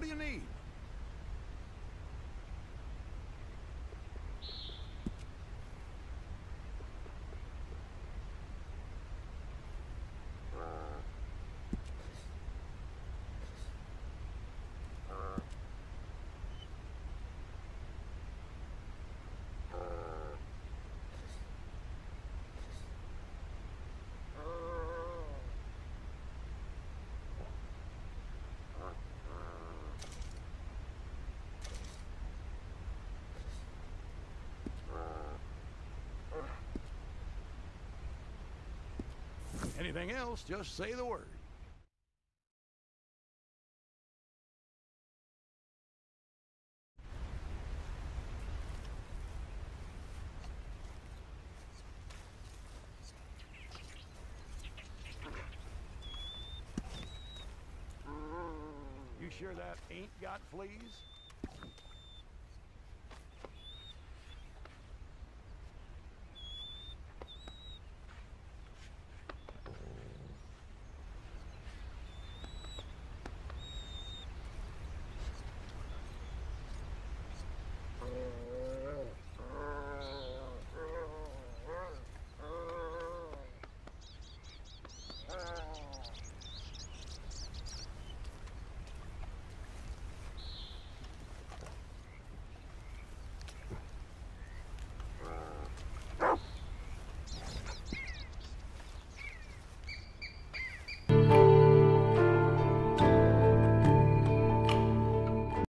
What do you need? Anything else, just say the word. You sure that ain't got fleas?